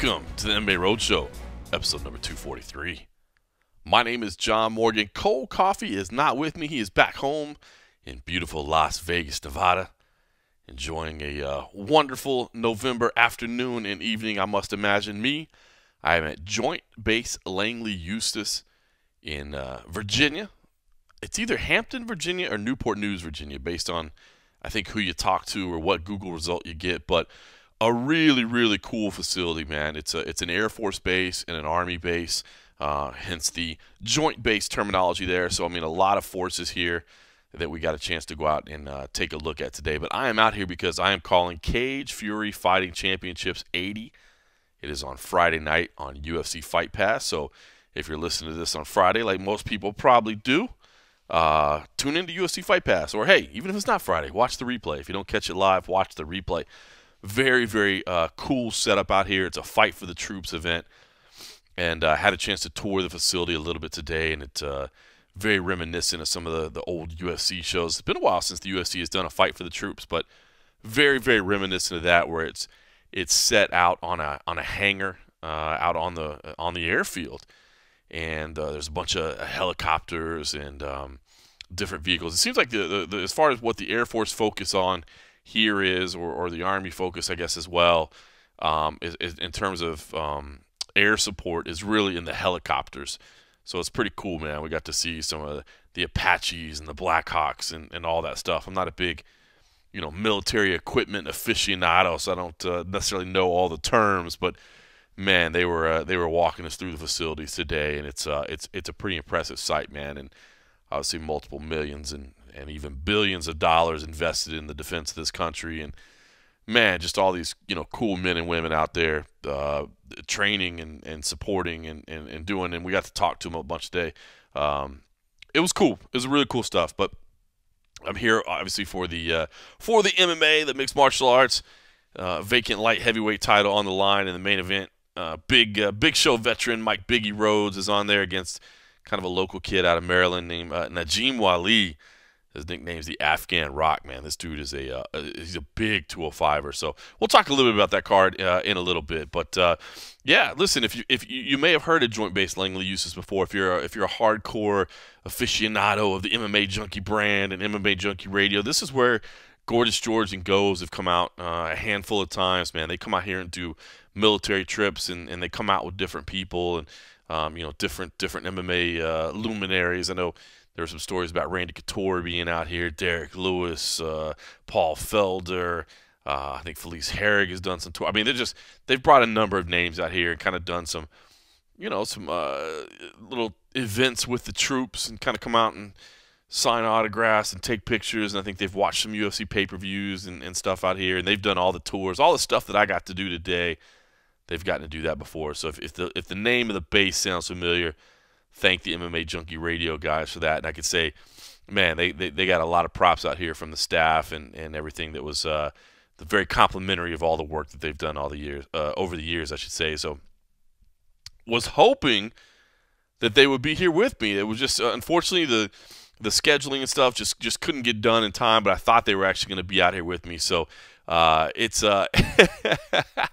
Welcome to the MMA Roadshow, episode number 243. My name is John Morgan. Cole Coffee is not with me. He is back home in beautiful Las Vegas, Nevada, enjoying a uh, wonderful November afternoon and evening, I must imagine. Me, I am at Joint Base Langley Eustis in uh, Virginia. It's either Hampton, Virginia or Newport News, Virginia, based on, I think, who you talk to or what Google result you get. But a really really cool facility man. It's a it's an air force base and an army base uh, hence the joint base terminology there. So i mean a lot of forces here that we got a chance to go out and uh, take a look at today. But i am out here because i am calling cage fury fighting championships 80 it is on friday night on ufc fight pass. So if you're listening to this on friday like most people probably do uh, tune into ufc fight pass. Or hey even if it's not friday watch the replay. If you don't catch it live watch the replay very, very uh, cool setup out here. It's a Fight for the Troops event. And I uh, had a chance to tour the facility a little bit today, and it's uh, very reminiscent of some of the, the old UFC shows. It's been a while since the UFC has done a Fight for the Troops, but very, very reminiscent of that, where it's it's set out on a on a hangar uh, out on the on the airfield, and uh, there's a bunch of helicopters and um, different vehicles. It seems like the, the, the, as far as what the Air Force focus on here is, or, or the Army focus, I guess, as well, um, is, is in terms of um, air support, is really in the helicopters. So it's pretty cool, man. We got to see some of the Apaches and the Blackhawks and, and all that stuff. I'm not a big, you know, military equipment aficionado, so I don't uh, necessarily know all the terms, but man, they were uh, they were walking us through the facilities today, and it's uh, it's it's a pretty impressive sight, man. And obviously multiple millions and and even billions of dollars invested in the defense of this country. And man, just all these you know cool men and women out there uh, training and, and supporting and, and, and doing. And we got to talk to them a bunch today. Um, it was cool. It was really cool stuff. But I'm here obviously for the uh, for the MMA, the mixed martial arts, uh, vacant light heavyweight title on the line in the main event. Uh, big uh, big show veteran Mike Biggie Rhodes is on there against kind of a local kid out of Maryland named uh, Najim Wali. His nickname's the Afghan Rock, man. This dude is a uh, he's a big 205er. So we'll talk a little bit about that card uh, in a little bit. But uh, yeah, listen, if you if you, you may have heard of Joint Base Langley Eustis before, if you're a, if you're a hardcore aficionado of the MMA Junkie brand and MMA Junkie Radio, this is where Gorgeous George and Goze have come out uh, a handful of times. Man, they come out here and do military trips, and, and they come out with different people and um, you know different different MMA uh, luminaries. I know there were some stories about Randy Couture being out here, Derrick Lewis, uh, Paul Felder. Uh, I think Felice Herrig has done some tour. I mean, they just they've brought a number of names out here and kind of done some, you know, some uh, little events with the troops and kind of come out and sign autographs and take pictures. And I think they've watched some UFC pay per views and, and stuff out here, and they've done all the tours, all the stuff that I got to do today. They've gotten to do that before. So if, if the if the name of the base sounds familiar thank the MMA Junkie Radio guys for that. And I could say, man, they, they, they got a lot of props out here from the staff and, and everything that was uh, very complimentary of all the work that they've done all the years uh, over the years, I should say. So was hoping that they would be here with me. It was just uh, unfortunately the the scheduling and stuff just just couldn't get done in time. But I thought they were actually going to be out here with me. So uh, it's uh,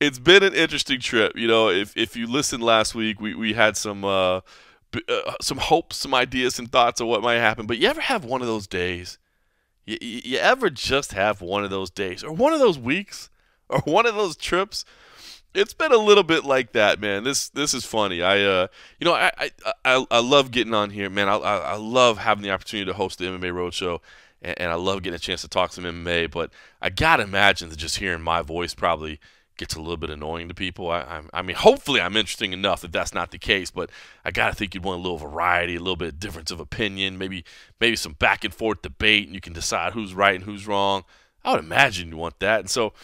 it's been an interesting trip. You know, if if you listened last week, we we had some uh, uh, some hopes, some ideas, some thoughts of what might happen. But you ever have one of those days? You, you ever just have one of those days, or one of those weeks, or one of those trips? It's been a little bit like that, man. This this is funny. I uh, you know, I I I, I love getting on here, man. I, I I love having the opportunity to host the MMA Roadshow and, and I love getting a chance to talk to some MMA. But I gotta imagine that just hearing my voice probably gets a little bit annoying to people. I, I, I, mean, hopefully I'm interesting enough that that's not the case, but I gotta think you'd want a little variety, a little bit of difference of opinion, maybe maybe some back and forth debate, and you can decide who's right and who's wrong. I would imagine you want that, and so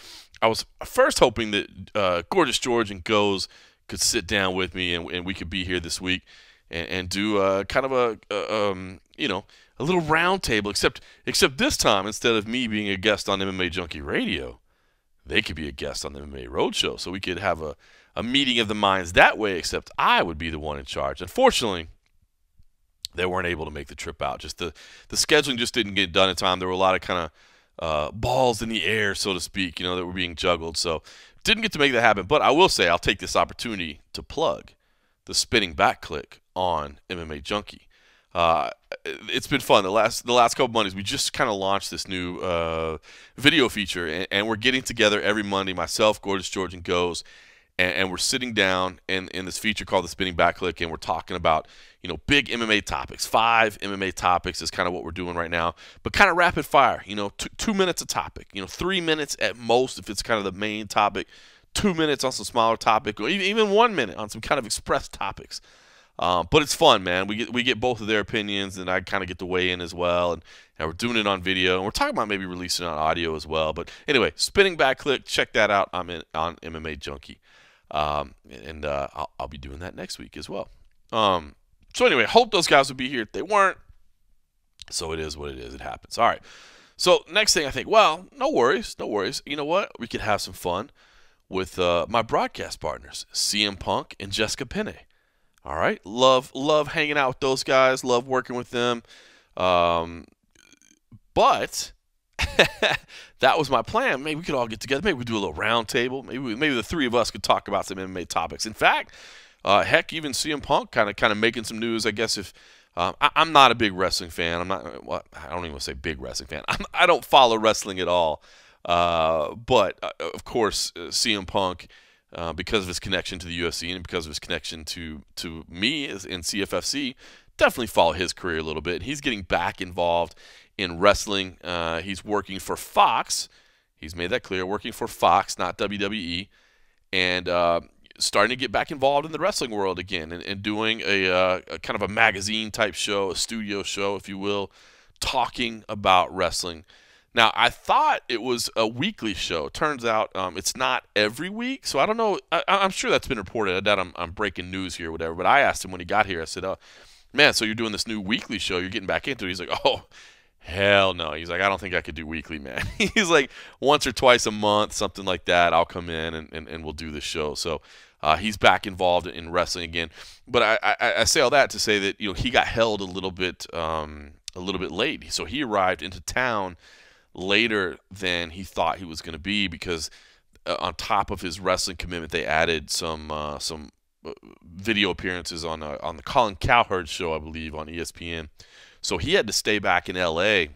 I was first hoping that uh, Gorgeous George and Goze could sit down with me and, and we could be here this week and, and do uh, kind of a, a um, you know a little roundtable, except except this time instead of me being a guest on MMA Junkie Radio they could be a guest on the MMA Roadshow. So we could have a, a meeting of the minds that way, except I would be the one in charge. Unfortunately, they weren't able to make the trip out. Just the, the scheduling just didn't get done in time. There were a lot of kind of uh, balls in the air, so to speak, you know, that were being juggled. So didn't get to make that happen, but I will say I'll take this opportunity to plug the spinning back click on MMA Junkie. Uh, it's been fun. The last the last couple Mondays, we just kind of launched this new uh, video feature, and, and, we're getting together every Monday. Myself, Gorgeous George, and Goze, and, and, we're sitting down in, in this feature called the Spinning Back Click, and we're talking about you know big MMA topics. Five MMA topics is kind of what we're doing right now, but kind of rapid fire. You know, two, two minutes a topic. You know, three minutes at most if it's kind of the main topic. Two minutes on some smaller topic, or even one minute on some kind of express topics. Um, but it's fun, man. We get we get both of their opinions, and I kind of get to weigh in as well. And, and, we're doing it on video, and we're talking about maybe releasing on audio as well. But anyway, spinning back click, check that out. I'm in on MMA Junkie, um, and uh, I'll, I'll, be doing that next week as well. Um, so anyway, hope those guys would be here. They weren't, so it is what it is. It happens. All right. So next thing I think, well, no worries, no worries. You know what? We could have some fun with uh, my broadcast partners, CM Punk and Jessica Penne. All right, love love hanging out with those guys. Love working with them. Um, but that was my plan. Maybe we could all get together. Maybe we do a little roundtable. Maybe we, maybe the three of us could talk about some MMA topics. In fact, uh, heck, even CM Punk kind of kind of making some news. I guess if um, I, am not a big wrestling fan. I'm not. Well, I don't even want to say big wrestling fan. I'm, I do not follow wrestling at all. Uh, but uh, of course, uh, CM Punk uh, because of his connection to the UFC and because of his connection to to me in CFFC, definitely follow his career a little bit. He's getting back involved in wrestling. Uh, he's working for Fox. He's made that clear, working for Fox, not WWE, and uh, starting to get back involved in the wrestling world again and, and doing a, uh, a kind of a magazine type show, a studio show, if you will, talking about wrestling. Now, I thought it was a weekly show. Turns out um, it's not every week. So I don't know. I, am sure that's been reported. I doubt I'm, I'm, breaking news here or whatever. But I asked him when he got here, I said, oh, man, so you're doing this new weekly show. You're getting back into it. He's like, oh, hell no. He's like, I don't think I could do weekly, man. He's like, once or twice a month, something like that, I'll come in and, and, and we'll do the show. So uh, he's back involved in wrestling again. But I, I, I, say all that to say that, you know, he got held a little bit, um, a little bit late. So he arrived into town – later than he thought he was going to be because uh, on top of his wrestling commitment, they added some uh, some uh, video appearances on uh, on the Colin Cowherd show, I believe, on ESPN. So he had to stay back in L.A.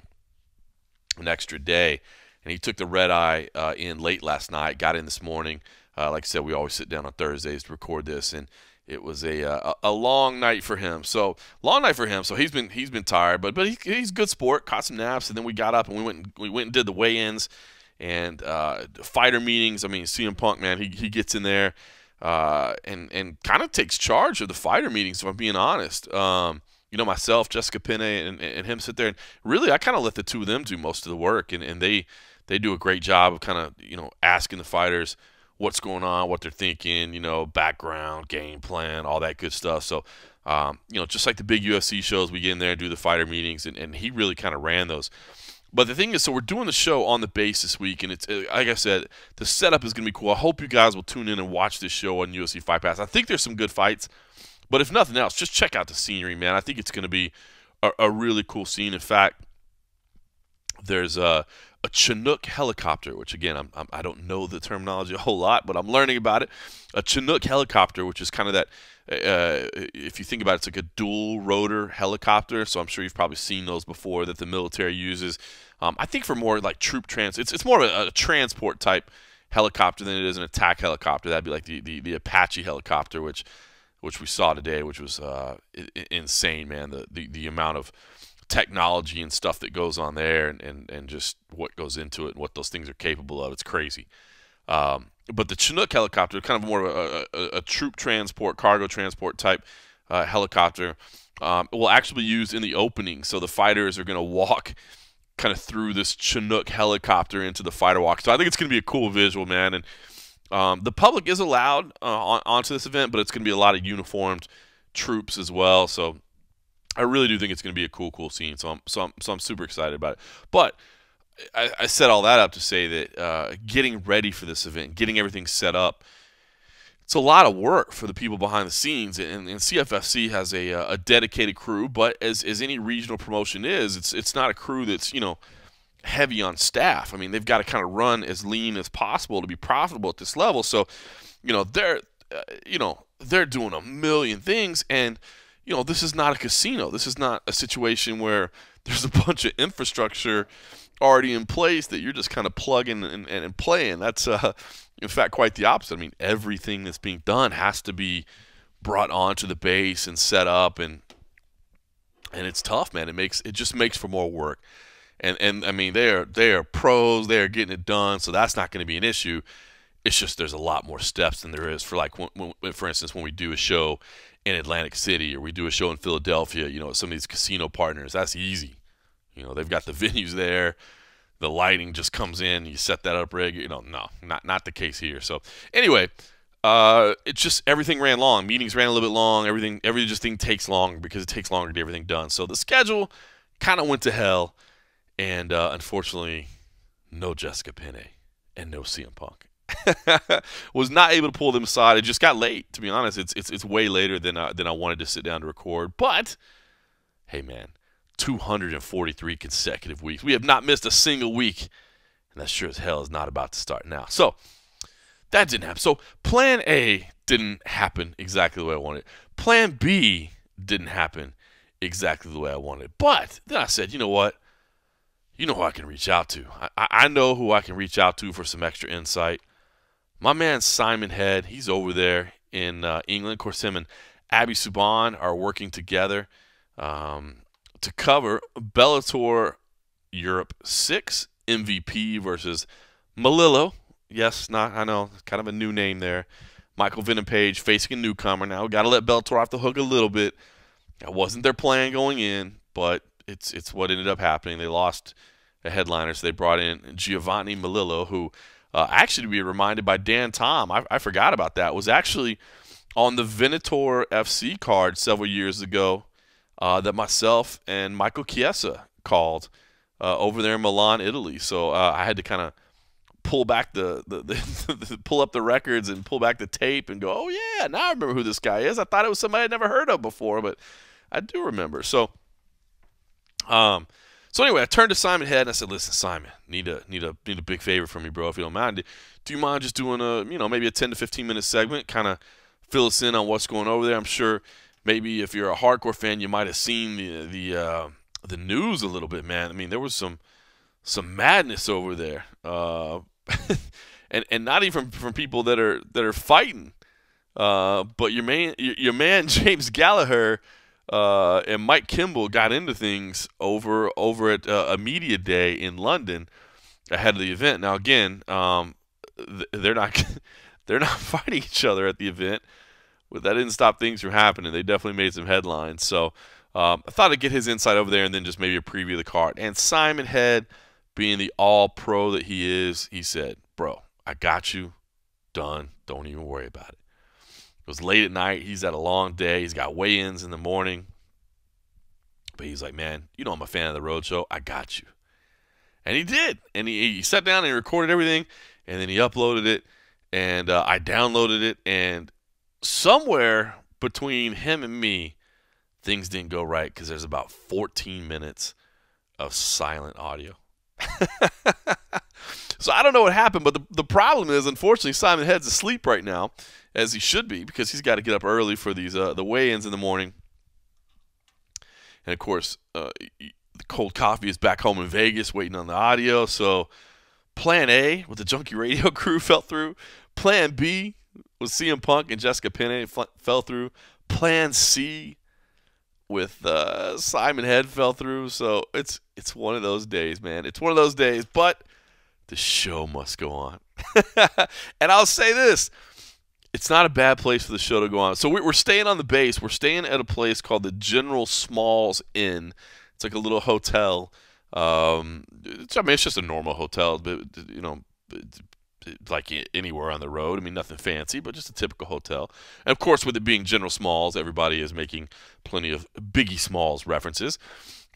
an extra day, and he took the red eye uh, in late last night. Got in this morning. Uh, like I said, we always sit down on Thursdays to record this, and it was a, uh, a, a long night for him. So long night for him. So he's been he's been tired, but but he, he's good sport. Caught some naps, and then we got up and we went and, we went and did the weigh-ins and uh, fighter meetings. I mean, CM Punk, man, he he gets in there uh, and and kind of takes charge of the fighter meetings. If I'm being honest. Um, you know, myself, Jessica Penne, and, and him sit there, and really, I kind of let the two of them do most of the work, and, and they they do a great job of kind of you know asking the fighters what's going on, what they're thinking, you know, background, game plan, all that good stuff. So, um, you know, just like the big UFC shows, we get in there and do the fighter meetings, and, and he really kind of ran those. But the thing is, so we're doing the show on the base this week, and it's uh, like I said, the setup is going to be cool. I hope you guys will tune in and watch this show on UFC Fight Pass. I think there's some good fights, but if nothing else, just check out the scenery, man. I think it's going to be a, a really cool scene. In fact, there's a a Chinook helicopter, which again, I'm, I'm, I do not know the terminology a whole lot, but I'm learning about it. A Chinook helicopter, which is kind of that, uh, if you think about it, it's like a dual rotor helicopter. So I'm sure you've probably seen those before that the military uses. Um, I think for more like troop trans, it's, it's more of a, a, transport type helicopter than it is an attack helicopter. That'd be like the, the, the Apache helicopter, which which we saw today, which was uh, insane, man. The, the the amount of technology and stuff that goes on there and, and, and just what goes into it and what those things are capable of. It's crazy. Um, but the Chinook helicopter, kind of more of a, a, a troop transport, cargo transport type uh, helicopter, um, will actually be used in the opening. So the fighters are going to walk kind of through this Chinook helicopter into the fighter walk. So I think it's going to be a cool visual, man. And um, the public is allowed uh, on, onto this event, but it's going to be a lot of uniformed troops as well. So I really do think it's going to be a cool, cool scene. So I'm, so I'm, so I'm super excited about it. But I, I set all that up to say that uh, getting ready for this event, getting everything set up, it's a lot of work for the people behind the scenes. And, and CFFC has a, uh, a dedicated crew, but as, as any regional promotion is, it's it's not a crew that's you know heavy on staff. I mean, they've got to kind of run as lean as possible to be profitable at this level. So, you know, they're, uh, you know, they're doing a million things, and you know, this is not a casino. This is not a situation where there's a bunch of infrastructure already in place that you're just kind of plugging and, and, and playing. That's, uh, in fact, quite the opposite. I mean, everything that's being done has to be brought onto the base and set up, and and it's tough, man. It makes it just makes for more work. And and I mean, they are they are pros. They are getting it done, so that's not going to be an issue. It's just there's a lot more steps than there is for like, when, when, for instance, when we do a show in Atlantic City or we do a show in Philadelphia. You know, some of these casino partners, that's easy. You know, they've got the venues there. The lighting just comes in. You set that up rig, You know, no, not not the case here. So anyway, uh, it's just everything ran long. Meetings ran a little bit long. Everything, everything just thing takes long because it takes longer to get everything done. So the schedule kind of went to hell, and uh, unfortunately, no Jessica Penne and no CM Punk. was not able to pull them aside. It just got late. To be honest, it's it's it's way later than I, than I wanted to sit down to record. But hey, man, 243 consecutive weeks. We have not missed a single week, and that sure as hell is not about to start now. So that didn't happen. So Plan A didn't happen exactly the way I wanted. Plan B didn't happen exactly the way I wanted. But then I said, you know what? You know who I can reach out to. I, I know who I can reach out to for some extra insight my man Simon Head, he's over there in uh, England. Of course, him and Abby Subban are working together um, to cover Bellator Europe 6 MVP versus Melillo. Yes, not I know, kind of a new name there. Michael Venom Page facing a newcomer now. Got to let Bellator off the hook a little bit. That wasn't their plan going in, but it's it's what ended up happening. They lost a headliner, so they brought in Giovanni Melillo, who – uh, actually to be reminded by Dan Tom. I, I forgot about that. Was actually on the Venator FC card several years ago uh, that myself and Michael Chiesa called uh, over there in Milan, Italy. So uh, I had to kind of pull back the, the, the, the, pull up the records and pull back the tape and go, oh yeah, now I remember who this guy is. I thought it was somebody I'd never heard of before, but I do remember. So, um, so anyway, I turned to Simon Head and I said, "Listen, Simon, need a need a need a big favor from you, bro. If you don't mind, do you mind just doing a you know maybe a 10 to 15 minute segment, kind of fill us in on what's going over there? I'm sure maybe if you're a hardcore fan, you might have seen the the uh, the news a little bit, man. I mean, there was some some madness over there, uh, and and not even from, from people that are that are fighting, uh, but your man your, your man James Gallagher." Uh, and Mike Kimball got into things over over at uh, a media day in London ahead of the event. Now again, um, they're not they're not fighting each other at the event, but that didn't stop things from happening. They definitely made some headlines. So um, I thought I'd get his insight over there and then just maybe a preview of the card. And Simon Head, being the all pro that he is, he said, "Bro, I got you. Done. Don't even worry about it." It was late at night. He's had a long day. He's got weigh-ins in the morning. But he's like, man, you know I'm a fan of the road show. I got you. And he did. And he, he sat down and he recorded everything. And then he uploaded it. And uh, I downloaded it. And somewhere between him and me, things didn't go right because there's about 14 minutes of silent audio. so I don't know what happened, but the, the problem is, unfortunately, Simon Head's asleep right now as he should be because he's got to get up early for these uh, the weigh-ins in the morning. And of course, uh, the cold coffee is back home in Vegas waiting on the audio. So Plan A with the Junkie Radio crew fell through. Plan B with CM Punk and Jessica Penne fell through. Plan C with uh, Simon Head fell through. So it's it's one of those days, man. It's one of those days, but the show must go on. and I'll say this it's not a bad place for the show to go on. So we're staying on the base. We're staying at a place called the General Smalls Inn. It's like a little hotel. Um, I mean, it's just a normal hotel, but you know, like anywhere on the road. I mean, nothing fancy, but just a typical hotel. And of course, with it being General Smalls, everybody is making plenty of Biggie Smalls references.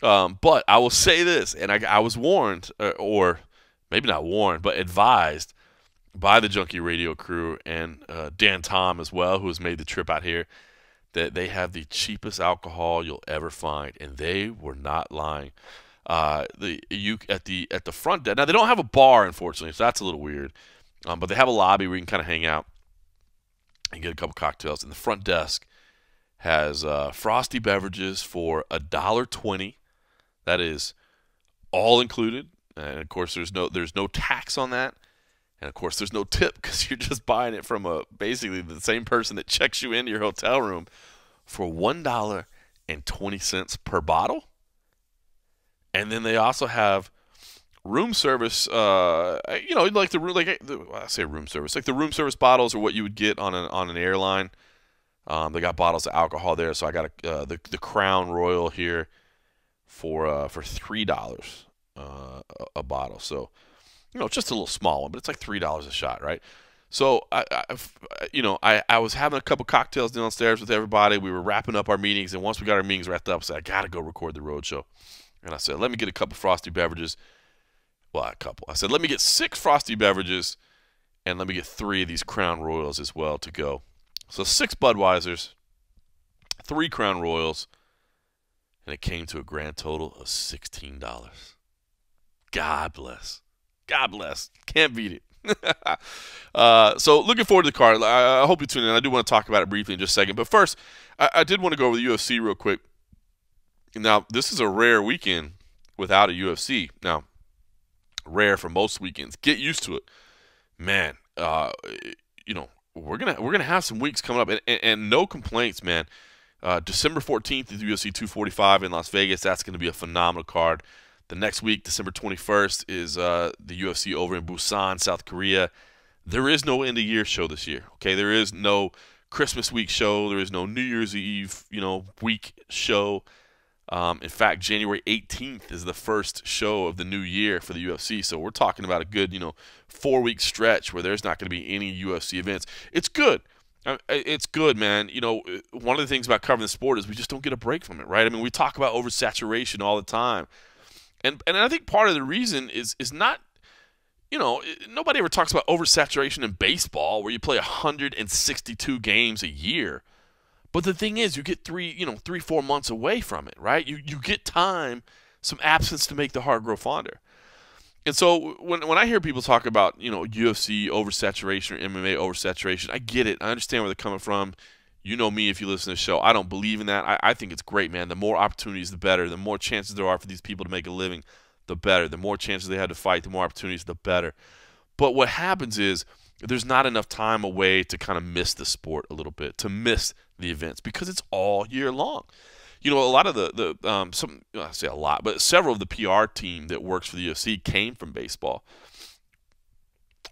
Um, but I will say this, and I, I was warned, uh, or maybe not warned, but advised by the Junkie Radio crew and uh, Dan Tom as well, who has made the trip out here, that they have the cheapest alcohol you'll ever find, and they were not lying. Uh, the you at the at the front desk. Now they don't have a bar, unfortunately, so that's a little weird. Um, but they have a lobby where you can kind of hang out and get a couple cocktails. And the front desk has uh, frosty beverages for a dollar twenty. That is all included, and of course there's no there's no tax on that, and of course there's no tip because you're just buying it from a basically the same person that checks you into your hotel room for one dollar and twenty cents per bottle. And then they also have room service. Uh, you know, like the room, like I say room service, like the room service bottles are what you would get on an on an airline. Um, they got bottles of alcohol there, so I got a, uh, the the Crown Royal here for uh, for three dollars uh, a bottle. So you know, just a little small one, but it's like three dollars a shot, right? So I, I, you know, I, I was having a couple cocktails downstairs with everybody. We were wrapping up our meetings, and once we got our meetings wrapped up, I said I gotta go record the road show. And I said, let me get a couple frosty beverages. Well, a couple. I said, let me get six frosty beverages, and let me get three of these Crown Royals as well to go. So six Budweisers, three Crown Royals, and it came to a grand total of sixteen dollars. God bless. God bless. Can't beat it. uh, so looking forward to the card. I, I, hope you tune in. I do want to talk about it briefly in just a second. But first, I, I did want to go over the UFC real quick. Now, this is a rare weekend without a UFC. Now, rare for most weekends. Get used to it, man. Uh, you know, we're gonna we're gonna have some weeks coming up, and, and, and no complaints, man. Uh, December 14th is UFC 245 in Las Vegas. That's going to be a phenomenal card. The next week, December 21st, is uh, the UFC over in Busan, South Korea. There is no end of year show this year. Okay, there is no Christmas week show. There is no New Year's Eve, you know, week show. Um, in fact, January 18th is the first show of the new year for the UFC. So we're talking about a good, you know, four week stretch where there's not going to be any UFC events. It's good. It's good, man. You know, one of the things about covering the sport is we just don't get a break from it, right? I mean, we talk about oversaturation all the time, and and I think part of the reason is is not, you know, nobody ever talks about oversaturation in baseball where you play 162 games a year. But the thing is, you get three, you know, three, four months away from it, right? You you get time, some absence to make the heart grow fonder. And so when when I hear people talk about you know UFC oversaturation or MMA oversaturation, I get it. I understand where they're coming from. You know me if you listen to the show. I don't believe in that. I, I think it's great, man. The more opportunities, the better. The more chances there are for these people to make a living, the better. The more chances they have to fight, the more opportunities, the better. But what happens is there's not enough time away to kind of miss the sport a little bit, to miss the events because it's all year long. You know, a lot of the the um, some I say a lot, but several of the PR team that works for the UFC came from baseball,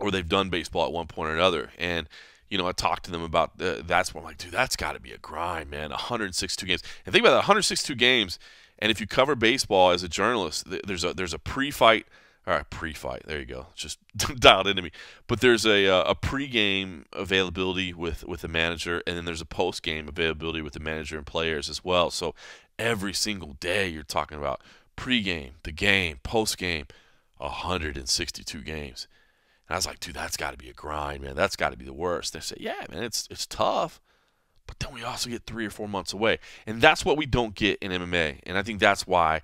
or they've done baseball at one point or another, and you know, I talked to them about that's where I'm like, dude, that's got to be a grind, man. 162 games, and think about that, 162 games, and if you cover baseball as a journalist, there's a there's a pre-fight all right, pre-fight. There you go. Just dialed into me. But there's a uh, a pre-game availability with with the manager, and then there's a post-game availability with the manager and players as well. So every single day you're talking about pre-game, the game, post-game, 162 games. And I was like, dude, that's got to be a grind, man. That's got to be the worst. They say, yeah, man, it's it's tough. But then we also get three or four months away, and that's what we don't get in MMA. And I think that's why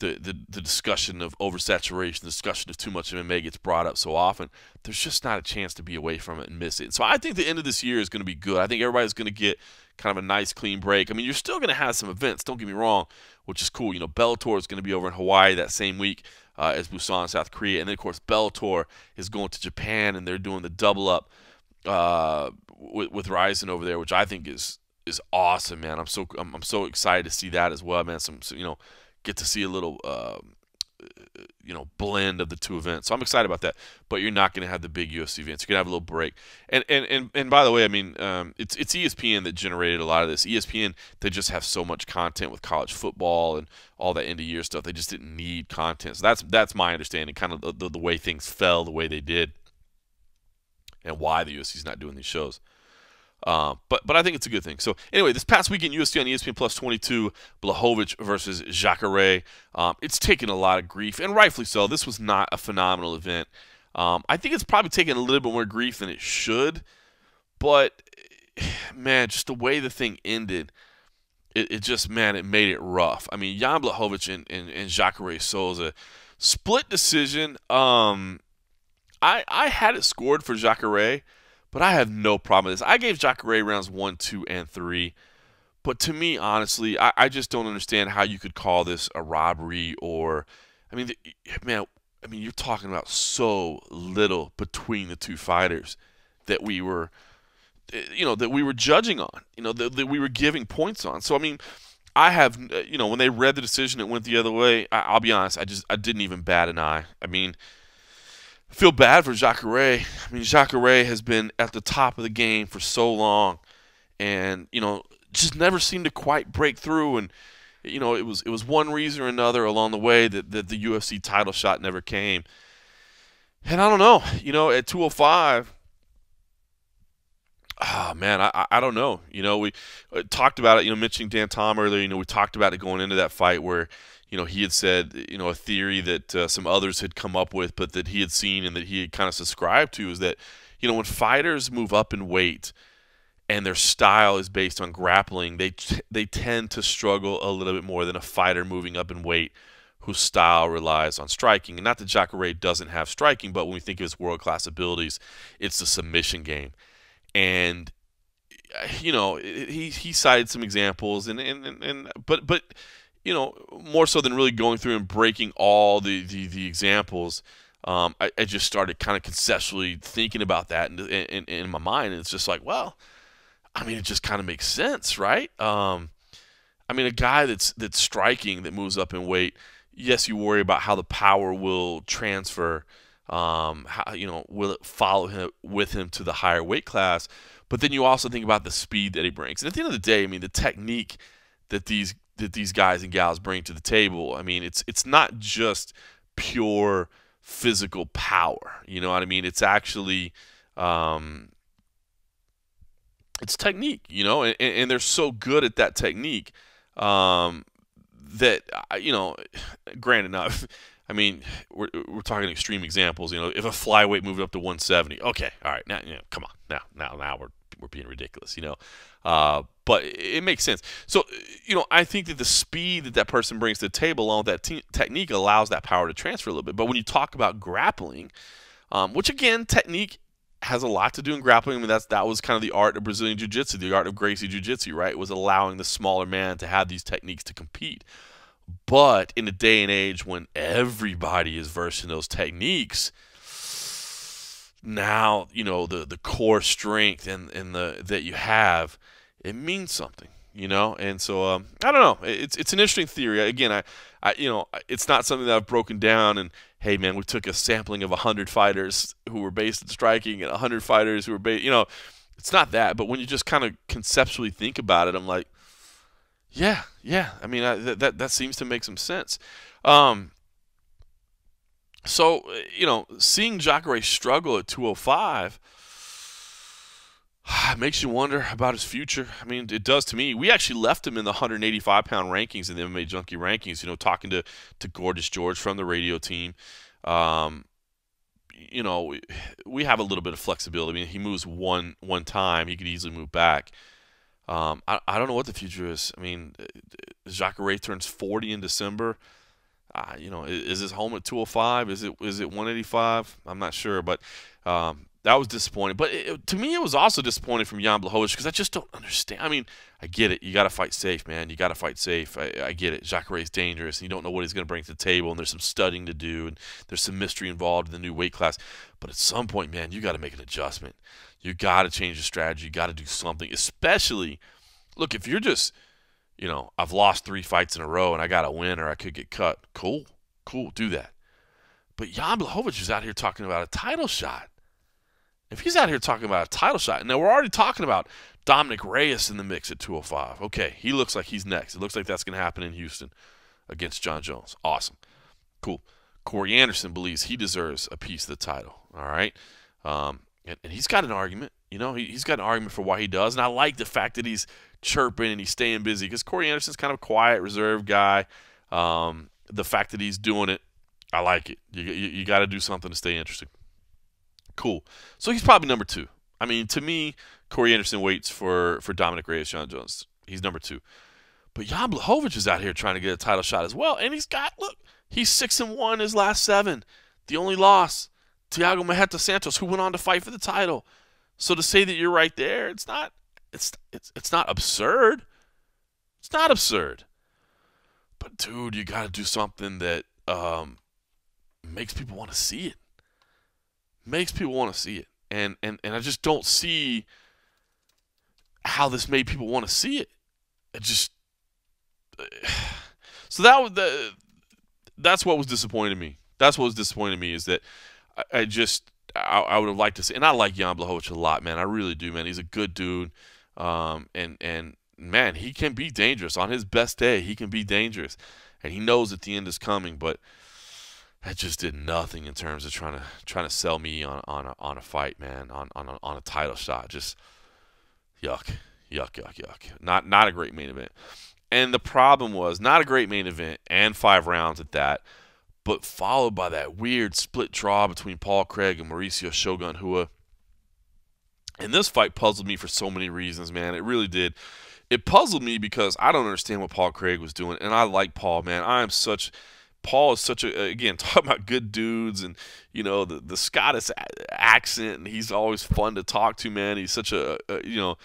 the, the, the discussion of oversaturation, the discussion of too much MMA gets brought up so often, there's just not a chance to be away from it and miss it. So I think the end of this year is going to be good. I think everybody's going to get kind of a nice, clean break. I mean, you're still going to have some events, don't get me wrong, which is cool. You know, Bellator is going to be over in Hawaii that same week uh, as Busan, South Korea. And then, of course, Bellator is going to Japan and they're doing the double up uh, with, with Rizin over there, which I think is is awesome, man. I'm so I'm, I'm so excited to see that as well, man. Some, some you know get to see a little, uh, you know, blend of the two events. So I'm excited about that. But you're not going to have the big UFC events. You're going to have a little break. And and and, and by the way, I mean, um, it's it's ESPN that generated a lot of this. ESPN they just have so much content with college football and all that end of year stuff. They just didn't need content. So that's that's my understanding, kind of the, the, the way things fell the way they did, and why the UFC's not doing these shows. Uh, but but I think it's a good thing. So anyway, this past weekend, UFC on ESPN Plus 22, Blachowicz versus Jacare. Um, it's taken a lot of grief, and rightfully so. This was not a phenomenal event. Um, I think it's probably taken a little bit more grief than it should. But man, just the way the thing ended, it, it, just man, it made it rough. I mean, Jan Blachowicz and, and, and Jacare Souza split decision. Um, I I had it scored for Jacare, but I have no problem with this. I gave Jacare rounds one, two, and three. But to me, honestly, I, I just don't understand how you could call this a robbery or, I mean, the, man, I mean, you're talking about so little between the two fighters that we were, eh, you know, that we were judging on, you know, that, that we were giving points on. So I mean, I have, eh, you know, when they read the decision, it went the other way. I, will be honest, I just, I didn't even bat an eye. I mean, Feel bad for Jacare. I mean, Jacare has been at the top of the game for so long, and you know, just never seemed to quite break through. And you know, it was it was one reason or another along the way that, that the UFC title shot never came. And I don't know, you know, at 205, ah, oh, man, I, I don't know. You know, we uh, talked about it, you know, mentioning Dan Tom earlier, you know, we talked about it going into that fight where, you know, he had said, you know, a theory that uh, some others had come up with, but that he had seen and that he had kind of subscribed to is that, you know, when fighters move up in weight – and their style is based on grappling, they they tend to struggle a little bit more than a fighter moving up in weight whose style relies on striking. And not that Jacare doesn't have striking, but when we think of his world class abilities, it's the submission game. And you know, he he cited some examples, and and and, and but but you know, more so than really going through and breaking all the the, the examples. Um, I, I, just started kind of conceptually thinking about that in, in, in my mind, and it's just like, well, I mean, it just kind of makes sense, right? Um, I mean, a guy that's that's striking that moves up in weight. Yes, you worry about how the power will transfer. Um, how you know will it follow him with him to the higher weight class? But then you also think about the speed that he brings. And at the end of the day, I mean, the technique that these that these guys and gals bring to the table. I mean, it's it's not just pure physical power. You know what I mean? It's actually um, it's technique, you know, and, and they're so good at that technique um, that you know, granted, now, I mean, we're, we're talking extreme examples. You know, if a flyweight moved up to 170, okay, all right, now, you know, come on, now, now, now we're we're being ridiculous, you know. Uh, but it makes sense. So, you know, I think that the speed that that person brings to the table, along with that te- technique, allows that power to transfer a little bit. But when you talk about grappling, um, which again, technique has a lot to do in grappling. I mean, that's that was kind of the art of Brazilian Jiu-Jitsu, the art of Gracie Jiu-Jitsu, right? Was allowing the smaller man to have these techniques to compete. But in a day and age when everybody is versed in those techniques, now you know the the core strength and and the that you have, it means something, you know. And so um, I don't know. It's it's an interesting theory. Again, I, I you know it's not something that I've broken down and hey man, we took a sampling of 100 fighters who were based in striking and 100 fighters who were based, you know, it's not that. But when you just kind of conceptually think about it, I'm like, yeah, yeah. I mean, I, that, that seems to make some sense. Um, so, you know, seeing Jacare struggle at 205 makes you wonder about his future. I mean, it does to me. We actually left him in the 185 pound rankings in the MMA Junkie rankings. You know, talking to to Gorgeous George from the radio team. Um, you know, we have a little bit of flexibility. I mean, he moves one one time, he could easily move back. Um, I, I don't know what the future is. I mean, Jacare turns 40 in December. Uh, you know, is, is his home at 205? Is it is it 185? I'm not sure, but um, that was disappointing. But it, to me, it was also disappointing from Jan Blachowicz because I just don't understand. I mean, I get it. You got to fight safe, man. You got to fight safe. I, I, get it. Jacare is dangerous, and you don't know what he's going to bring to the table, and there's some studying to do, and there's some mystery involved in the new weight class. But at some point, man, you got to make an adjustment. You got to change the strategy. You got to do something. Especially, look, if you're just, you know, I've lost three fights in a row, and I got to win, or I could get cut. Cool, cool, do that. But Jan Blachowicz is out here talking about a title shot. If he's out here talking about a title shot, now we're already talking about Dominick Reyes in the mix at 205. Okay, he looks like he's next. It looks like that's going to happen in Houston against Jon Jones. Awesome. Cool. Corey Anderson believes he deserves a piece of the title. All right. Um, and, and, he's got an argument. You know, he, has got an argument for why he does. And I like the fact that he's chirping and he's staying busy because Corey Anderson's kind of a quiet, reserved guy. Um, the fact that he's doing it, I like it. You, you, you got to do something to stay interesting. Cool. So he's probably number two. I mean, to me, Corey Anderson waits for for Dominick Reyes, Jon Jones. He's number two. But Jan Blachowicz is out here trying to get a title shot as well, and he's got look, he's six and one his last seven. The only loss, Thiago Marreta Santos, who went on to fight for the title. So to say that you're right there, it's not it's it's it's not absurd. It's not absurd. But dude, you got to do something that um, makes people want to see it. Makes people want to see it. And and and I just don't see how this made people want to see it. It just so that was the that's what was disappointing me. That's what was disappointing me is that I, I just I, I, would have liked to see, and I like Jan Blachowicz a lot, man. I really do, man. He's a good dude, um, and and man, he can be dangerous on his best day. He can be dangerous, and he knows that the end is coming. But that just did nothing in terms of trying to trying to sell me on on a, on a fight, man, on on a, on a title shot. Just yuck, yuck, yuck, yuck. Not not a great main event. And the problem was not a great main event and five rounds at that, but followed by that weird split draw between Paul Craig and Mauricio Shogun Rua. And this fight puzzled me for so many reasons, man. It really did. It puzzled me because I don't understand what Paul Craig was doing, and I like Paul, man. I am such Paul is such a again talking about good dudes and you know the the Scottish accent and he's always fun to talk to man he's such a, a you know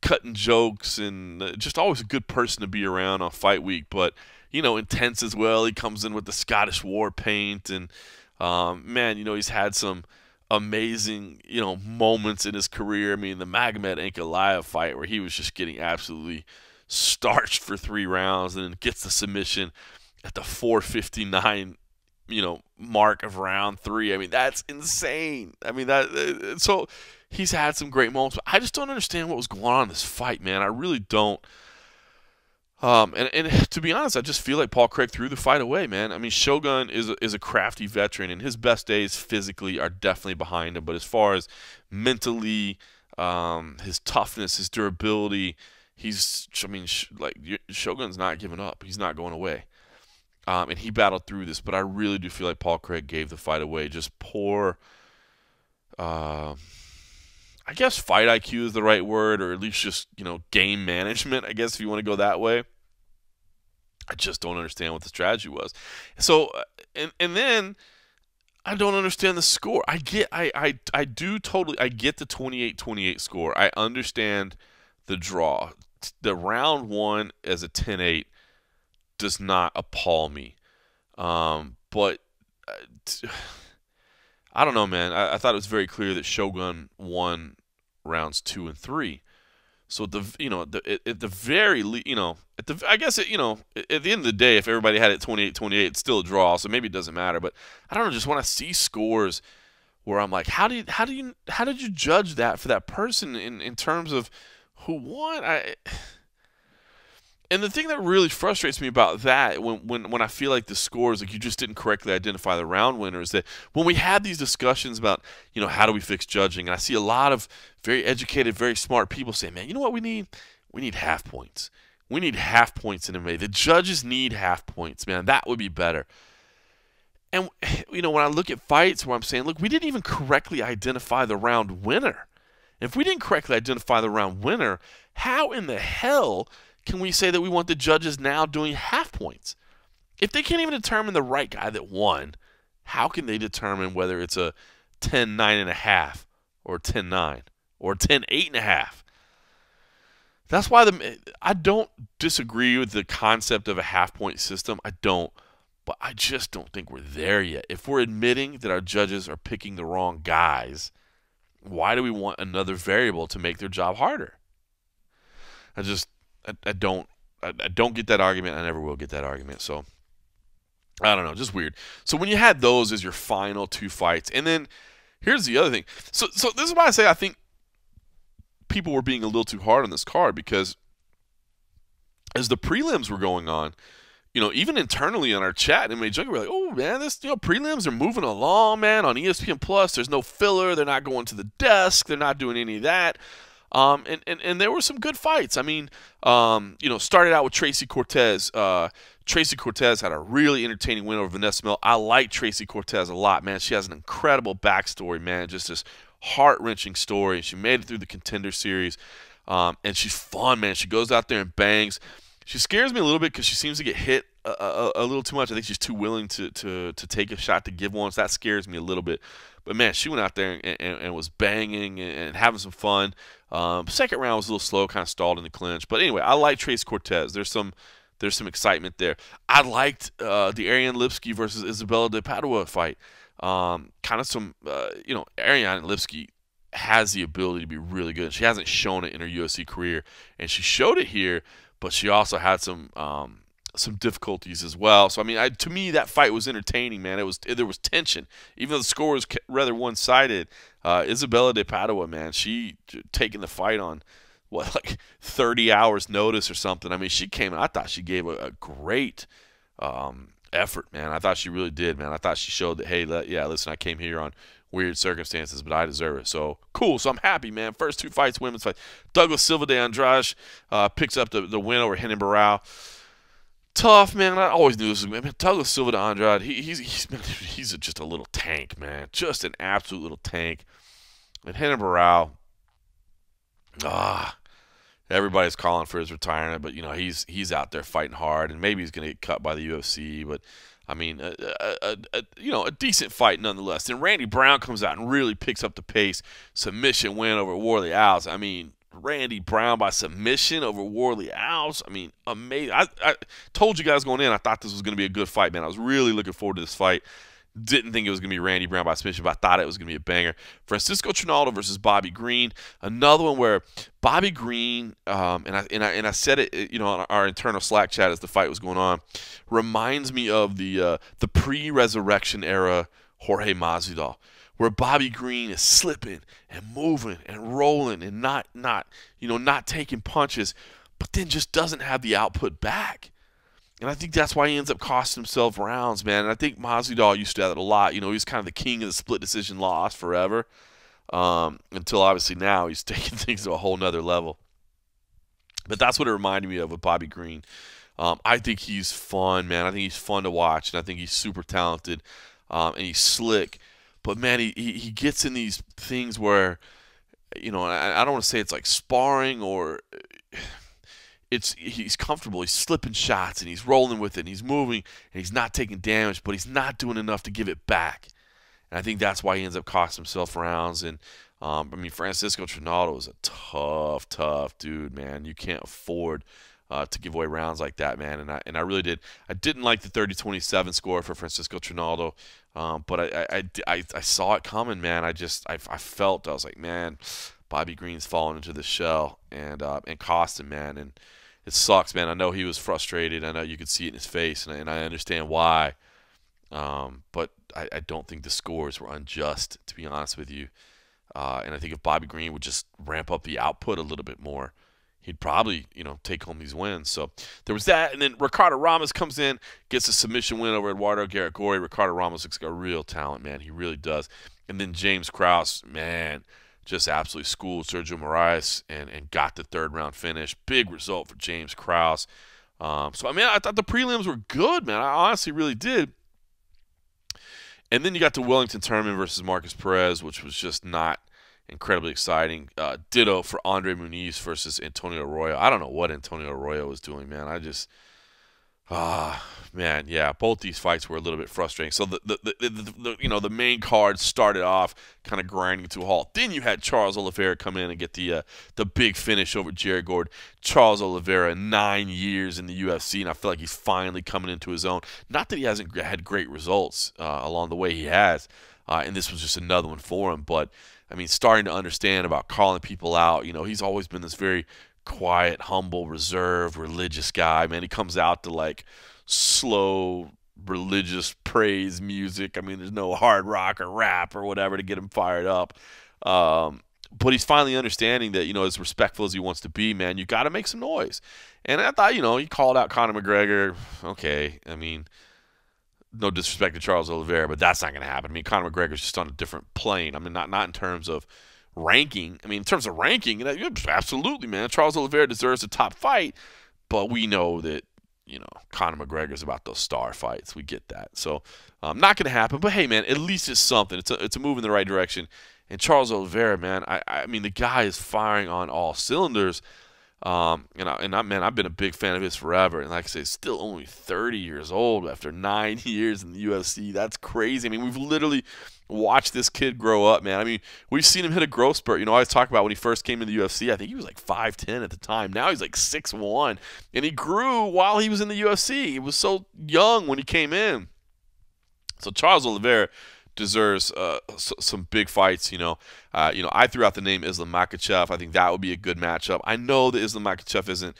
cutting jokes and uh, just always a good person to be around on fight week but you know intense as well he comes in with the Scottish war paint and um, man you know he's had some amazing you know moments in his career I mean the Magomed Ankalaev fight where he was just getting absolutely starched for three rounds and then gets the submission at the 459 you know mark of round three. I mean that's insane. I mean that uh, so he's had some great moments. I just don't understand what was going on in this fight, man. I really don't. Um, and, and to be honest, I just feel like Paul Craig threw the fight away, man. I mean, Shogun is a, is a crafty veteran, and his best days physically are definitely behind him. But as far as mentally, um, his toughness, his durability, he's, I mean, like Shogun's not giving up. He's not going away. Um, and he battled through this, but I really do feel like Paul Craig gave the fight away. Just poor, uh, I guess fight IQ is the right word, or at least just you know game management. I guess if you want to go that way. I just don't understand what the strategy was. So, uh, and and then I don't understand the score. I get, I I I do totally, I get the 28-28 score. I understand the draw. The round one as a 10-8 does not appall me. Um, but uh, I don't know, man. I, I, thought it was very clear that Shogun won rounds two and three. So the you know the at, the very you know at the I guess it, you know at the end of the day if everybody had it 28-28 it's still a draw so maybe it doesn't matter but I don't know just want to see scores where I'm like how do you, how do you how did you judge that for that person in in terms of who won I and the thing that really frustrates me about that when, when, when I feel like the scores, like you just didn't correctly identify the round winner, is that when we had these discussions about, you know, how do we fix judging, and I see a lot of very educated, very smart people say, man, you know what we need? We need half points. We need half points in MMA. The judges need half points, man. That would be better. And, you know, when I look at fights where I'm saying, look, we didn't even correctly identify the round winner. If we didn't correctly identify the round winner, how in the hell – can we say that we want the judges now doing half points? If they can't even determine the right guy that won, how can they determine whether it's a 10 9 and a half or 10 9 or 10 8 and a half? That's why the I don't disagree with the concept of a half point system. I don't, but I just don't think we're there yet. If we're admitting that our judges are picking the wrong guys, why do we want another variable to make their job harder? I just I, I don't I, I don't get that argument. I never will get that argument. So I don't know, just weird. So when you had those as your final two fights, and then here's the other thing. So so this is why I say I think people were being a little too hard on this card because as the prelims were going on, you know, even internally on our chat and Junkie, we're like, oh man, this you know prelims are moving along, man. On ESPN Plus, there's no filler. They're not going to the desk. They're not doing any of that. Um, and, and, and there were some good fights. I mean, um, you know, started out with Tracy Cortez. Uh, Tracy Cortez had a really entertaining win over Vanessa Melo. I like Tracy Cortez a lot, man. She has an incredible backstory, man. Just this heart wrenching story. She made it through the contender series. Um, and she's fun, man. She goes out there and bangs. She scares me a little bit because she seems to get hit a, a, a, little too much. I think she's too willing to, to, to take a shot to give one. So that scares me a little bit. But man, she went out there and, and, and was banging and, and, having some fun. Um, second round was a little slow, kind of stalled in the clinch. But anyway, I like Trace Cortez. There's some there's some excitement there. I liked uh, the Ariane Lipski versus Isabela de Padua fight. Um, kind of some, uh, you know, Ariane Lipski has the ability to be really good. She hasn't shown it in her UFC career, and she showed it here, but she also had some um, some difficulties as well. So I mean, I, to me, that fight was entertaining, man. It was there was tension, even though the score was rather one sided. Uh, Isabela de Padua, man, she taking the fight on what like 30 hours notice or something. I mean, she came. I thought she gave a, a great um, effort, man. I thought she really did, man. I thought she showed that, hey, let, yeah, listen, I came here on weird circumstances, but I deserve it. So cool. So I'm happy, man. First two fights, women's fight. Douglas Silva de Andrade uh, picks up the, the win over Renan Barão. Tough, man. I always knew this was man. Douglas Silva de Andrade. He, he's he's he's just a little tank, man. Just an absolute little tank. And Renan Barão. Ah, everybody's calling for his retirement, but you know he's he's out there fighting hard, and maybe he's going to get cut by the UFC. But I mean, a, a, a, you know, a decent fight nonetheless. And Randy Brown comes out and really picks up the pace. Submission win over Warley Alves. I mean, Randy Brown by submission over Warley Alves. I mean, amazing. I, I told you guys going in, I thought this was going to be a good fight, man. I was really looking forward to this fight. Didn't think it was going to be Randy Brown by submission, but I thought it was going to be a banger. Francisco Trinaldo versus Bobby Green. Another one where Bobby Green, um, and I and I and I said it, you know, on our internal Slack chat as the fight was going on, reminds me of the uh, the pre-resurrection era Jorge Masvidal, where Bobby Green is slipping and moving and rolling and not not you know not taking punches, but then just doesn't have the output back. And I think that's why he ends up costing himself rounds, man. And I think Masvidal used to have it a lot. You know, he's kind of the king of the split decision loss forever. Um, until obviously now he's taking things to a whole nother level. But that's what it reminded me of with Bobby Green. Um, I think he's fun, man. I think he's fun to watch, and I think he's super talented, um, and he's slick. But man, he, he, he gets in these things where, you know, I, I don't want to say it's like sparring or it's he's comfortable. He's slipping shots and he's rolling with it and he's moving and he's not taking damage, but he's not doing enough to give it back. And I think that's why he ends up costing himself rounds. And um, I mean, Francisco Trinaldo is a tough, tough dude, man. You can't afford uh, to give away rounds like that, man. And I and I really did. I didn't like the 30-27 score for Francisco Trinaldo, um, but I I, I I saw it coming, man. I just I, I felt I was like, man, Bobby Green's falling into the shell and uh, and cost him, man. And it sucks, man. I know he was frustrated. I know you could see it in his face, and, and I understand why. Um, but I, I, don't think the scores were unjust, to be honest with you. Uh, and I think if Bobby Green would just ramp up the output a little bit more, he'd probably, you know, take home these wins. So there was that. And then Ricardo Ramos comes in, gets a submission win over Eduardo Garagorri. Ricardo Ramos looks like a real talent, man. He really does. And then James Krause, man – just absolutely schooled Sergio Moraes and, and got the third round finish. Big result for James Krause. Um, so, I mean, I thought the prelims were good, man. I honestly really did. And then you got the Wellington Turman versus Marcus Perez, which was just not incredibly exciting. Uh, ditto for Andre Muniz versus Antonio Arroyo. I don't know what Antonio Arroyo was doing, man. I just – Ah, man, yeah, both these fights were a little bit frustrating. So the the, the, the, you know the main card started off kind of grinding to a halt. Then you had Charles Oliveira come in and get the uh, the big finish over Jared Gord. Charles Oliveira, nine years in the UFC, and I feel like he's finally coming into his own. Not that he hasn't had great results uh, along the way, he has, uh, and this was just another one for him. But I mean, starting to understand about calling people out. You know, he's always been this very quiet, humble, reserved, religious guy. Man, he comes out to like slow religious praise music. I mean, there's no hard rock or rap or whatever to get him fired up. Um, but he's finally understanding that, you know, as respectful as he wants to be, man, you got to make some noise. And I thought, you know, he called out Conor McGregor. Okay. I mean, no disrespect to Charles Oliveira, but that's not going to happen. I mean, Conor McGregor's just on a different plane. I mean, not not in terms of ranking. I mean, in terms of ranking, absolutely, man. Charles Oliveira deserves a top fight, but we know that you know Conor McGregor's about those star fights. We get that, so um, not going to happen. But hey, man, at least it's something. It's a it's a move in the right direction. And Charles Oliveira, man, I I mean the guy is firing on all cylinders. Um, and I, and I, man, I've been a big fan of his forever. And like I say, still only 30 years old after nine years in the UFC. That's crazy. I mean, we've literally watched this kid grow up, man. I mean, we've seen him hit a growth spurt. You know, I always talk about when he first came into the UFC. I think he was like 5'10 at the time. Now he's like 6'1. And he grew while he was in the UFC. He was so young when he came in. So Charles Oliveira deserves uh, some big fights. You know, uh, you know, I threw out the name Islam Makhachev. I think that would be a good matchup. I know that Islam Makhachev isn't,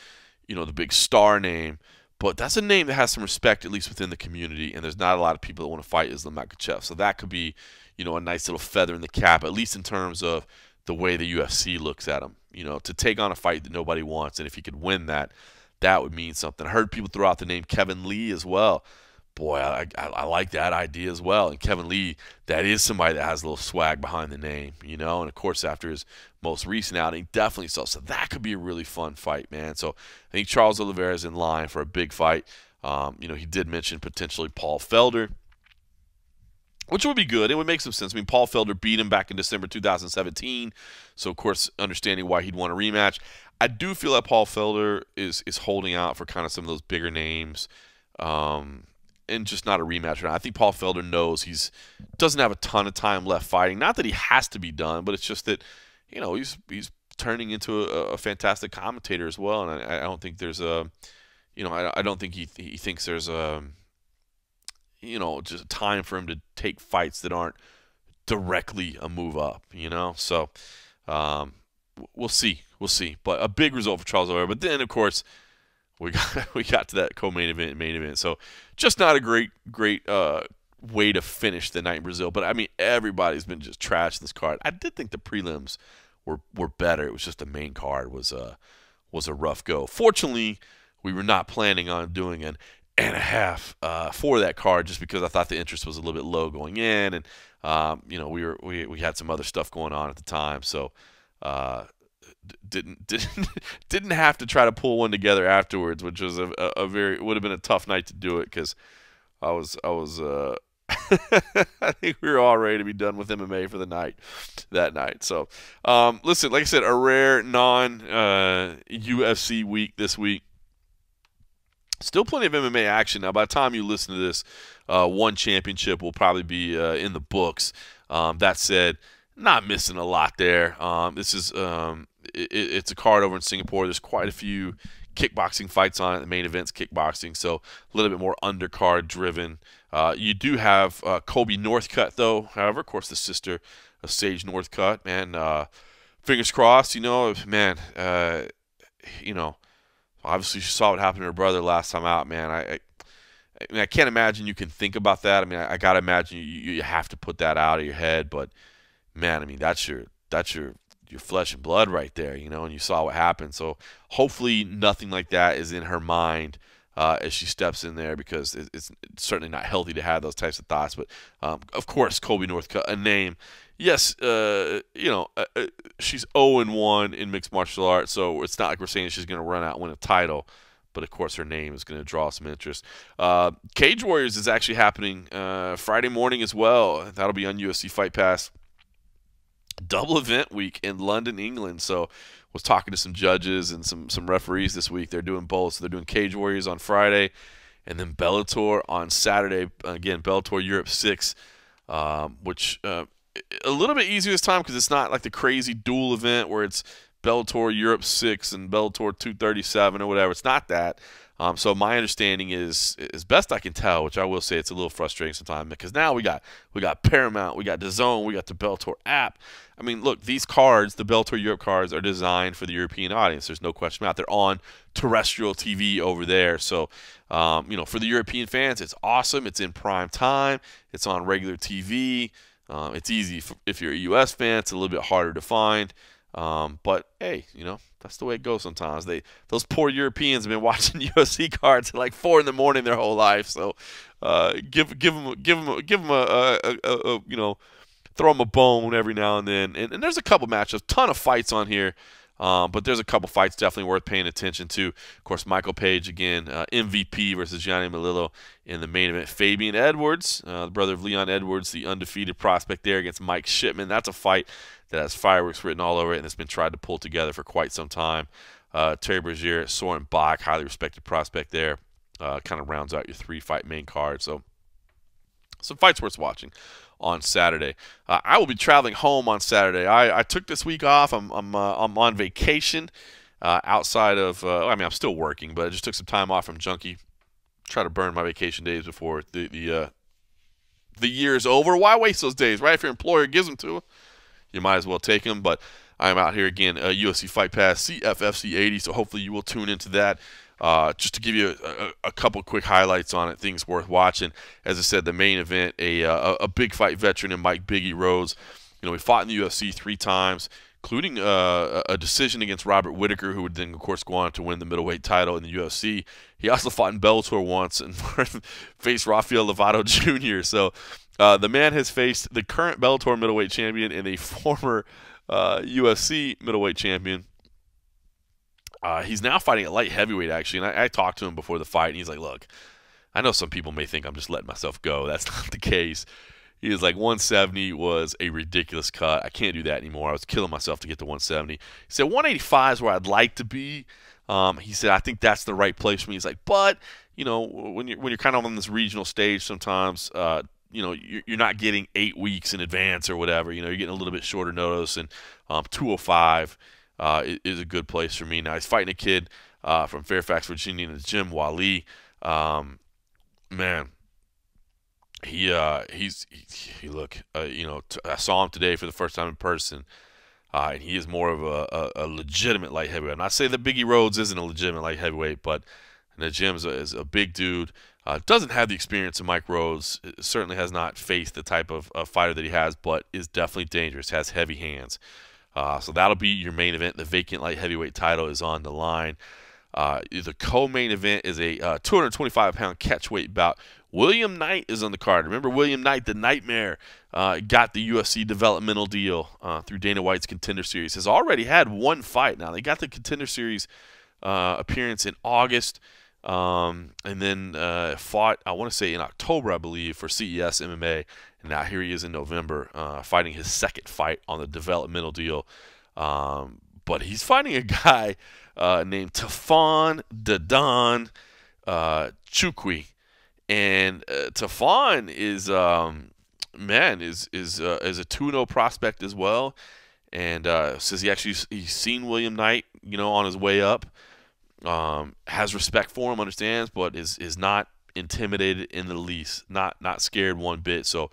you know, the big star name, but that's a name that has some respect, at least within the community. And there's not a lot of people that want to fight Islam Makhachev, so that could be, you know, a nice little feather in the cap, at least in terms of the way the UFC looks at him. You know, to take on a fight that nobody wants, and if he could win that, that would mean something. I heard people throw out the name Kevin Lee as well boy, I, I, I, like that idea as well. And Kevin Lee, that is somebody that has a little swag behind the name, you know. And of course, after his most recent outing, definitely so. So that could be a really fun fight, man. So I think Charles Oliveira is in line for a big fight. Um, you know, he did mention potentially Paul Felder. Which would be good. It would make some sense. I mean, Paul Felder beat him back in December 2017. So, of course, understanding why he'd want a rematch. I do feel like Paul Felder is is holding out for kind of some of those bigger names. Um, and just not a rematch. I think Paul Felder knows he's doesn't have a ton of time left fighting. Not that he has to be done, but it's just that you know he's he's turning into a, a fantastic commentator as well. And I, I, don't think there's a you know I, I don't think he he thinks there's a you know just time for him to take fights that aren't directly a move up. You know, so um, we'll see, we'll see. But a big result for Charles Oliveira. But then of course we got we got to that co-main event, main event. So just not a great great uh, way to finish the night in Brazil. But I mean, everybody's been just trash this card. I did think the prelims were were better. It was just the main card was a was a rough go. Fortunately, we were not planning on doing an and a half uh, for that card just because I thought the interest was a little bit low going in, and um, you know we were we, we had some other stuff going on at the time, so uh, didn't didn't didn't have to try to pull one together afterwards, which was a, a, a very would have been a tough night to do it because I was I was uh, I think we were all ready to be done with MMA for the night that night. So um, listen, like I said, a rare non uh, UFC week this week. Still plenty of MMA action now. By the time you listen to this, uh, one championship will probably be uh, in the books. Um, that said, not missing a lot there. Um, this is um, it, it's a card over in Singapore. There's quite a few kickboxing fights on it. The main event's kickboxing, so a little bit more undercard driven. Uh, you do have uh, Colbey Northcutt, though. However, of course, the sister of Sage Northcutt. Man, uh, fingers crossed. You know, man. Uh, you know, obviously she saw what happened to her brother last time out. Man, I, I I, mean, I can't imagine you can think about that. I mean, I, I gotta imagine you, you have to put that out of your head. But man, I mean, that's your that's your your flesh and blood right there, you know, and you saw what happened. So hopefully nothing like that is in her mind uh, as she steps in there because it's, certainly not healthy to have those types of thoughts. But um, of course, Colbey Northcutt, a name. Yes, uh, you know, uh, uh she's 0 and 1 in mixed martial arts, so it's not like we're saying she's going to run out and win a title. But of course, her name is going to draw some interest. Uh, Cage Warriors is actually happening uh, Friday morning as well. That'll be on UFC Fight Pass double event week in London, England. So was talking to some judges and some some referees this week. They're doing both. So they're doing Cage Warriors on Friday, and then Bellator on Saturday. Again, Bellator Europe Six, um, which uh, a little bit easier this time because it's not like the crazy dual event where it's Bellator Europe Six and Bellator 237 or whatever. It's not that. Um, so my understanding is, as best I can tell, which I will say it's a little frustrating sometimes because now we got we got Paramount, we got DAZN, we got the Bellator app. I mean, look, these cards, the Bellator Europe cards, are designed for the European audience. There's no question about. It. They're on terrestrial TV over there, so um, you know, for the European fans, it's awesome. It's in prime time. It's on regular TV. Um, it's easy if you're a U.S. fan. It's a little bit harder to find. Um, but hey, you know that's the way it goes sometimes. They those poor Europeans have been watching UFC cards at like four in the morning their whole life. So uh, give give them give them give them a, a, a, a, you know throw them a bone every now and then. And, and there's a couple matchups, ton of fights on here. Um, but there's a couple fights definitely worth paying attention to. Of course, Michael Page again, uh, MVP versus Gianni Melillo in the main event. Fabian Edwards, uh, the brother of Leon Edwards, the undefeated prospect there against Mike Shipman. That's a fight that has fireworks written all over it and it's been tried to pull together for quite some time. Uh, Terry Brazier, Soren Bak, highly respected prospect there, uh, kind of rounds out your three fight main card. So some fights worth watching on Saturday. Uh, I will be traveling home on Saturday. I, I took this week off. I'm I'm, uh, I'm on vacation uh, outside of. Uh, I mean, I'm still working, but I just took some time off from Junkie. Try to burn my vacation days before the the the year is over. Why waste those days, right? If your employer gives them to you, might as well take them. But I'm out here again, uh, UFC Fight Pass CFFC 80. So hopefully you will tune into that. Uh, just to give you a, a, a, couple quick highlights on it, things worth watching. As I said, the main event, a, uh, a, a big fight veteran in Mike Biggie Rhodes. You know, he fought in the UFC three times, including uh, a decision against Robert Whitaker, who would then, of course, go on to win the middleweight title in the UFC. He also fought in Bellator once and faced Rafael Lovato Jr. So uh, the man has faced the current Bellator middleweight champion and a former UFC uh, middleweight champion. Uh, he's now fighting at light heavyweight, actually. And I, I, talked to him before the fight, and he's like, Look, I know some people may think I'm just letting myself go. That's not the case. He was like, 170 was a ridiculous cut. I can't do that anymore. I was killing myself to get to 170. He said, 185 is where I'd like to be. Um, he said, I think that's the right place for me. He's like, but, you know, when you're, when you're kind of on this regional stage sometimes, uh, you know, you're not getting eight weeks in advance or whatever. You know, you're getting a little bit shorter notice. And um, 205 uh, is a good place for me. Now he's fighting a kid uh, from Fairfax, Virginia, named Jim Wally. Um, man, he uh, he's he, look uh, you know t- I saw him today for the first time in person. Uh, and he is more of a, a, a, legitimate light heavyweight. And I say that Biggie Rhodes isn't a legitimate light heavyweight, but the Jim's a, is a big dude. Uh, doesn't have the experience of Mike Rhodes, Certainly has not faced the type of fighter that he has, but is definitely dangerous. Has heavy hands. Uh, so that'll be your main event. The vacant light heavyweight title is on the line. Uh, the co-main event is a uh, 225-pound catchweight bout. William Knight is on the card. Remember William Knight, the Nightmare, uh, got the UFC developmental deal uh, through Dana White's Contender Series. Has already had one fight. Now they got the Contender Series uh, appearance in August, um, and then fought. I want to say in October, I believe, for CES MMA. And now here he is in November, uh, fighting his second fight on the developmental deal. Um, but he's fighting a guy uh, named Tafon Dadon uh, Nchukwi, and uh, Tafon is um, man is is uh, is a 2-0 prospect as well, and uh, says he actually he's seen William Knight, you know, on his way up. Um, has respect for him, understands, but is is not intimidated in the least, not not scared one bit. So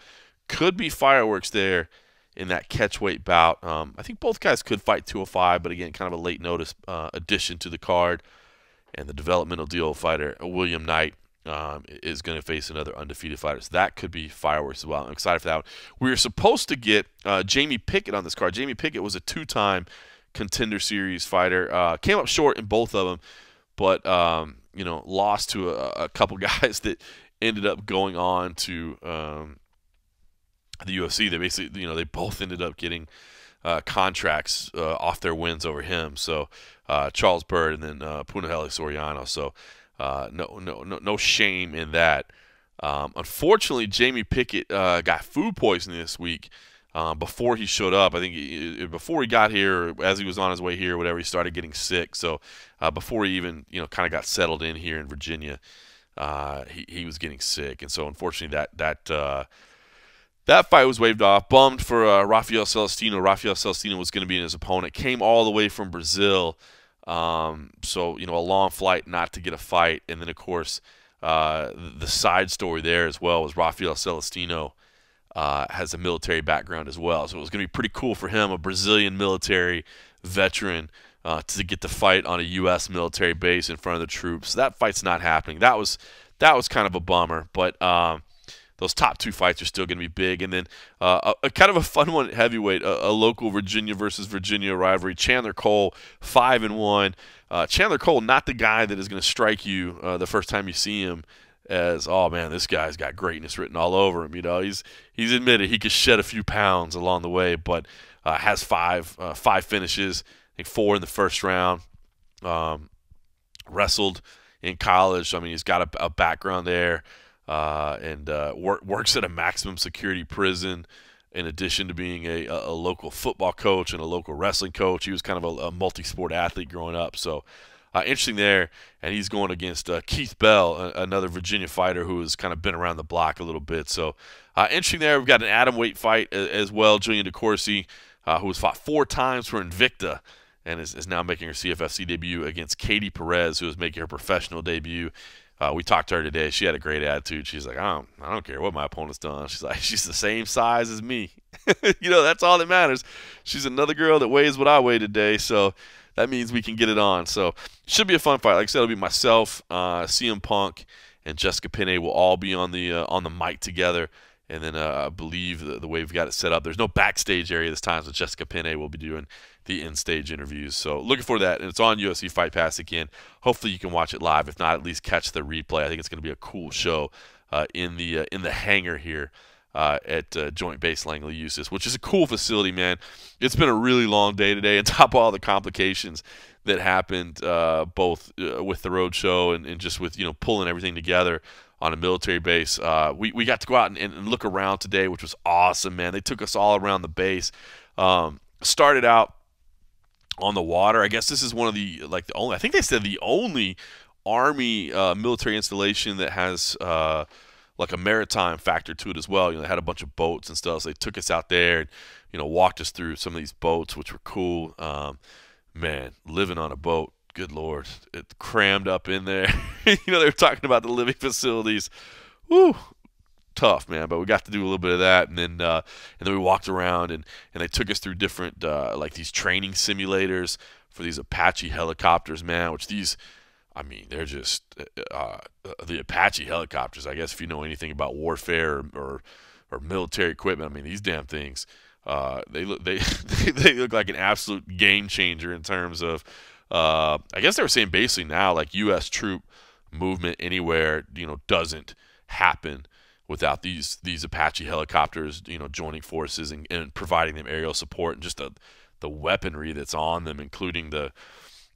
could be fireworks there in that catchweight bout. Um, I think both guys could fight 205, but again, kind of a late notice uh, addition to the card. And the developmental deal fighter William Knight um, is going to face another undefeated fighter. So that could be fireworks as well. I'm excited for that one. We were supposed to get uh, Jamie Pickett on this card. Jamie Pickett was a two-time contender series fighter. Uh, came up short in both of them, but um, you know lost to a, a, couple guys that ended up going on to um, the UFC. They basically, you know, they both ended up getting uh, contracts uh, off their wins over him. So uh, Charles Byrd and then uh, Punahele Soriano. So uh, no, no, no, no shame in that. Um, unfortunately, Jamie Pickett uh, got food poisoning this week. Um, before he showed up, I think he, before he got here, as he was on his way here, whatever, he started getting sick. So uh, before he even, you know, kind of got settled in here in Virginia, uh, he, he was getting sick, and so unfortunately that that uh, that fight was waved off. Bummed for uh, Rafael Celestino. Rafael Celestino was going to be his opponent. Came all the way from Brazil. Um, so, you know, a long flight not to get a fight. And then, of course, uh, the side story there as well was Rafael Celestino uh, has a military background as well. So it was going to be pretty cool for him, a Brazilian military veteran, uh, to get to fight on a U.S. military base in front of the troops. That fight's not happening. That was that was kind of a bummer. But um, those top two fights are still going to be big. And then uh, a, a, kind of a fun one heavyweight, a, a, local Virginia versus Virginia rivalry. Chandler Cole, five and one. Uh, Chandler Cole, not the guy that is going to strike you uh, the first time you see him as oh man, this guy's got greatness written all over him. You know, he's he's admitted he could shed a few pounds along the way, but uh, has five uh, five finishes. I think four in the first round. Um, wrestled in college. I mean, he's got a, a background there uh, and uh, work, works at a maximum security prison in addition to being a, a local football coach and a local wrestling coach. He was kind of a, a multi sport athlete growing up. So, uh, interesting there. And he's going against uh, Keith Bell, a, another Virginia fighter who has kind of been around the block a little bit. So, uh, interesting there. We've got an Atom weight fight as well. Jillian DeCoursey, uh, who has fought four times for Invicta and is, is now making her CFFC debut against Katie Perez, who is making her professional debut. Uh, we talked to her today. She had a great attitude. She's like, I don't, I don't care what my opponent's done. She's like, she's the same size as me. you know, that's all that matters. She's another girl that weighs what I weigh today. So that means we can get it on. So should be a fun fight. Like I said, it'll be myself, uh, CM Punk, and Jessica Penne will all be on the uh, on the mic together. And then uh, I believe the, the, way we've got it set up, there's no backstage area this time, so Jessica Penne will be doing the in-stage interviews. So looking for that, and it's on UFC Fight Pass again. Hopefully you can watch it live. If not, at least catch the replay. I think it's going to be a cool show uh, in the uh, in the hangar here. Uh, at uh, Joint Base Langley Eustis, which is a cool facility, man. It's been a really long day today, and top of all the complications that happened, uh, both uh, with the road show and, and just with you know pulling everything together on a military base. Uh, we, we got to go out and, and, look around today, which was awesome, man. They took us all around the base. Um, started out on the water. I guess this is one of the like the only. I think they said the only Army uh, military installation that has uh, like a maritime factor to it as well. You know, they had a bunch of boats and stuff. So they took us out there and you know walked us through some of these boats, which were cool. Um, man, living on a boat good lord, it crammed up in there. you know, they were talking about the living facilities. Woo, tough, man. But we got to do a little bit of that, and then uh, and then we walked around, and and they took us through different uh, like these training simulators for these Apache helicopters, man. Which these, I mean, they're just uh, uh the Apache helicopters. I guess if you know anything about warfare or, or, or military equipment, I mean, these damn things. Uh, they look they they look like an absolute game changer in terms of uh, I guess they were saying basically now like U.S. troop movement anywhere you know doesn't happen without these these Apache helicopters you know joining forces and, and providing them aerial support and just the the weaponry that's on them, including the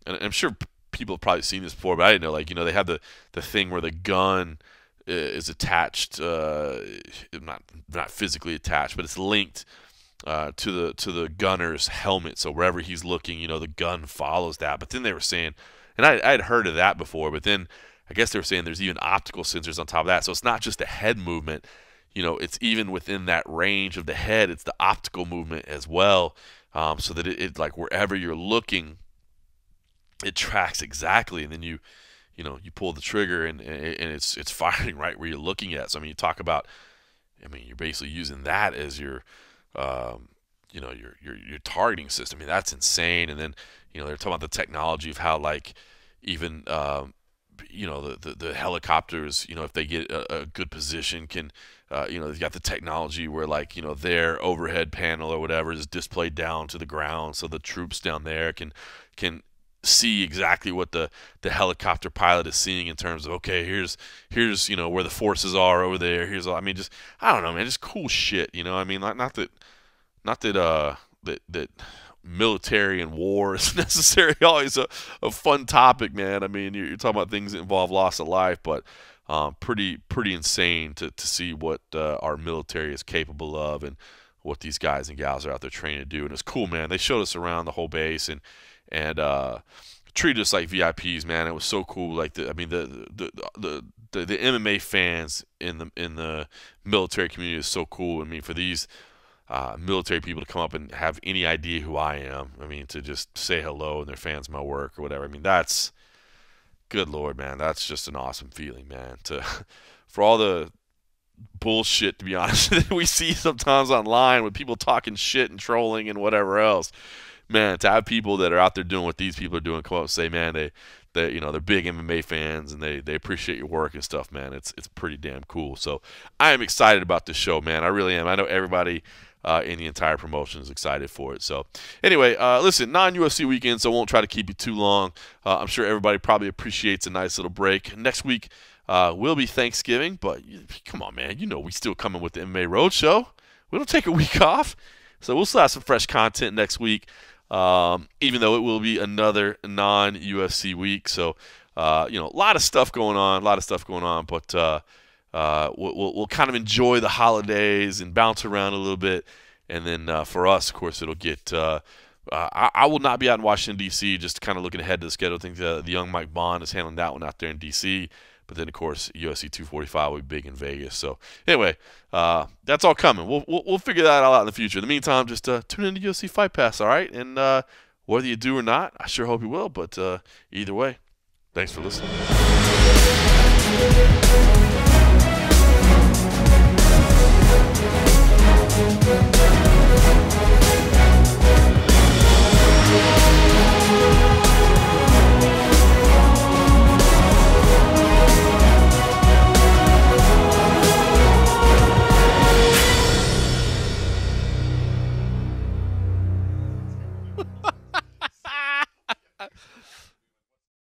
and I'm sure people have probably seen this before, but I didn't know like you know they have the the thing where the gun is attached, uh, not not physically attached, but it's linked uh, to the to the gunner's helmet. So wherever he's looking, you know, the gun follows that. But then they were saying, and I, I had heard of that before, but then I guess they were saying there's even optical sensors on top of that. So it's not just the head movement. You know, it's even within that range of the head. It's the optical movement as well, um, so that it, it like wherever you're looking, it tracks exactly, and then you you know you pull the trigger and and it's it's firing right where you're looking at. So I mean, you talk about, I mean, you're basically using that as your um, you know your, your your targeting system. I mean that's insane. And then you know they're talking about the technology of how like even um, you know the, the, the helicopters you know if they get a, a good position can uh, you know they've got the technology where like you know their overhead panel or whatever is displayed down to the ground so the troops down there can can see exactly what the the helicopter pilot is seeing in terms of okay here's here's you know where the forces are over there. Here's all, I mean just I don't know man just cool shit you know I mean not not that not that uh that that military and war is necessarily always a, a fun topic man. I mean you're, you're talking about things that involve loss of life but um, pretty pretty insane to, to see what uh, our military is capable of and what these guys and gals are out there training to do. And it's cool man. They showed us around the whole base and and uh, treated us like VIPs, man. It was so cool. Like the, I mean, the the, the the the MMA fans in the in the military community is so cool. I mean, for these uh, military people to come up and have any idea who I am, I mean, to just say hello and they're fans of my work or whatever. I mean, that's good lord, man. That's just an awesome feeling, man. To for all the bullshit to be honest that we see sometimes online with people talking shit and trolling and whatever else man, to have people that are out there doing what these people are doing come and say, man, they, they, you know, they're big MMA fans and they, they appreciate your work and stuff, man. It's, it's pretty damn cool. So I am excited about this show, man. I really am. I know everybody uh, in the entire promotion is excited for it. So anyway, uh, listen, non-UFC weekend, so I won't try to keep you too long. Uh, I'm sure everybody probably appreciates a nice little break. Next week uh, will be Thanksgiving, but come on, man, you know we still coming with the MMA Roadshow. We don't take a week off, so we'll still have some fresh content next week um, even though it will be another non UFC week. So, uh, you know, a lot of stuff going on, a lot of stuff going on. But uh, uh, we'll, we'll, we'll, kind of enjoy the holidays and bounce around a little bit. And then uh, for us, of course, it'll get. Uh, uh, I, I, will not be out in Washington D.C. Just kind of looking ahead to the schedule. I think the, the young Mike Bohn is handling that one out there in D.C. But then, of course, UFC 245 will be big in Vegas. So anyway, uh, that's all coming. We'll, we'll, we'll figure that all out in the future. In the meantime, just uh, tune into UFC Fight Pass, all right? And uh, whether you do or not, I sure hope you will. But uh, either way, thanks for listening.